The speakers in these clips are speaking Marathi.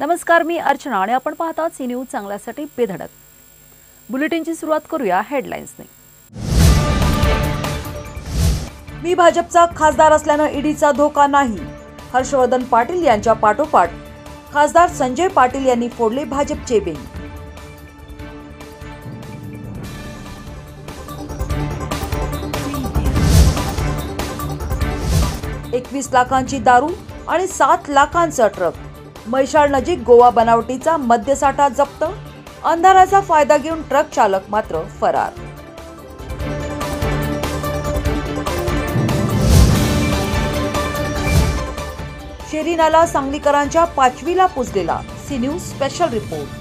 नमस्कार मी अर्चना आणि आपण पाहतात सी न्यूज चांगल्यासाठी बेधडक. बुलेटिनची सुरुवात करूया हेडलाईन्सने. मी भाजपचा खासदार असल्यानं ईडीचा धोका नाही. हर्षवर्धन पाटील यांच्या पाठोपाठ खासदार संजय पाटील यांनी फोडले भाजपचे बेन. एकवीस लाखांची दारू आणि सात लाखांचा ट्रक. मैशाळ नजीक गोवा बनावटीचा मद्यसाठा जप्त. अंधाराचा फायदा घेऊन ट्रक चालक मात्र फरार. शेरीनाला सांगलीकरांच्या पाचवीला पुजलेला सी न्यूज स्पेशल रिपोर्ट.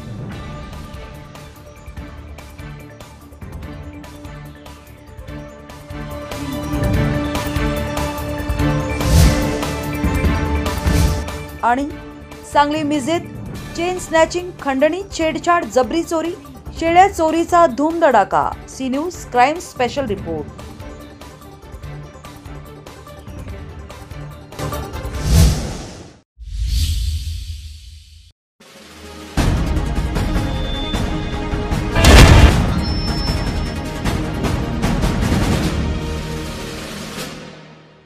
आणि सांगली मिजेत चेन स्नॅचिंग खंडणी छेडछाड जबरी चोरी शेळ्या चोरीचा Dhoomdhadaka. C news crime special report.